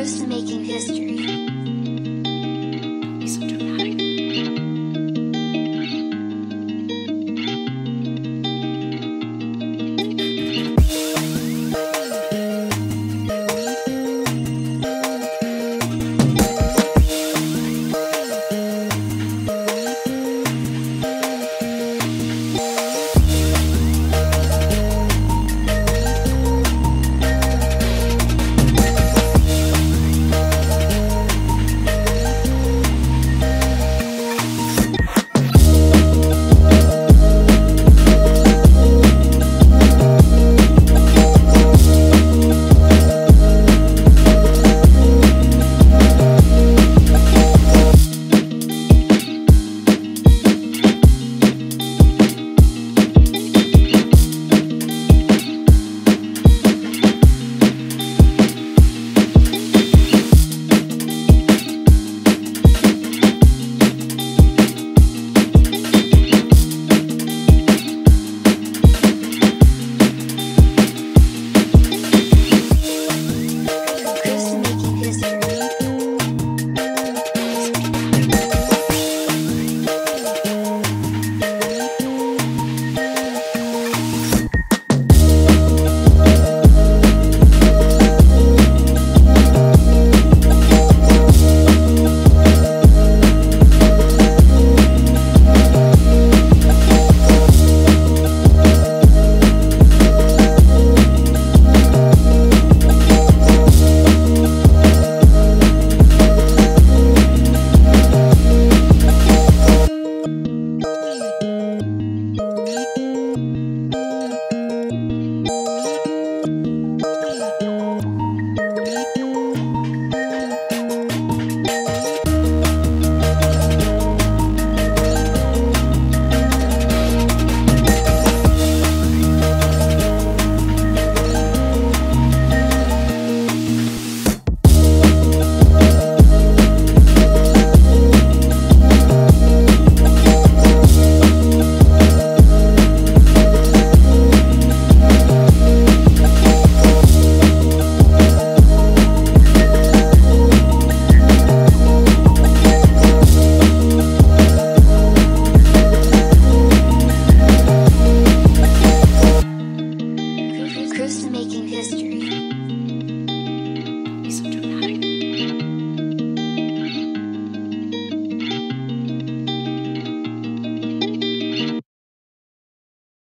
Bruce making history.